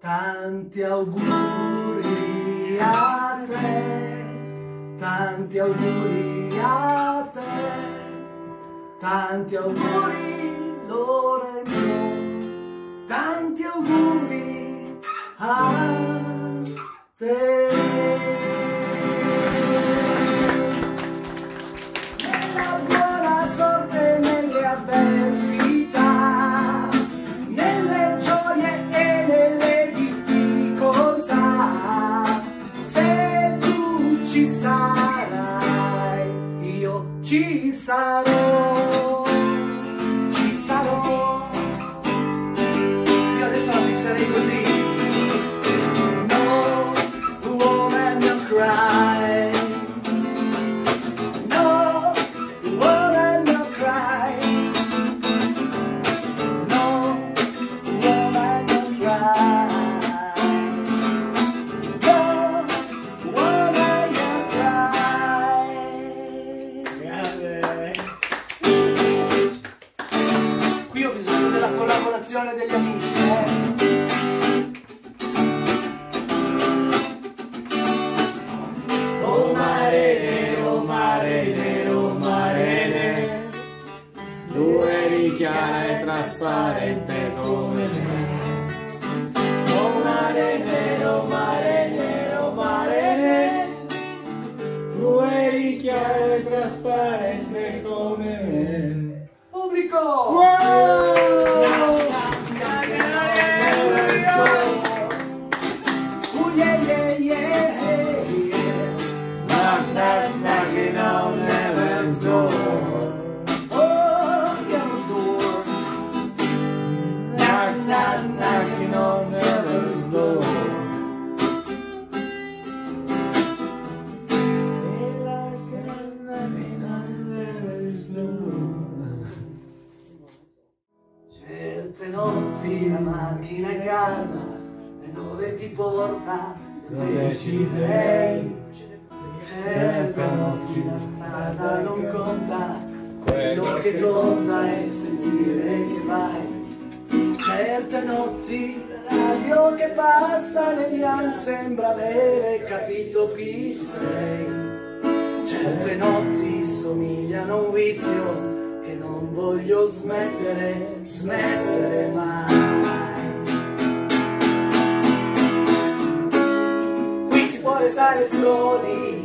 Tanti auguri a te, tanti auguri a te, tanti auguri Lorenzo, tanti auguri a te. Tu ci della collaborazione degli amici, eh. Oh tu eri chiara e trasparente come me. Oh mare nero, mare nero, mare tu eri chiara e trasparente come me. Pubblico! Oh, notti la macchina è calda e dove ti porta deciderei. Certe notti la strada non conta, quello che conta è sentire che vai. Certe notti la radio che passa negli anni sembra avere capito chi sei. Certe notti somigliano a un vizio voglio smettere, smettere mai. Qui si può restare soli,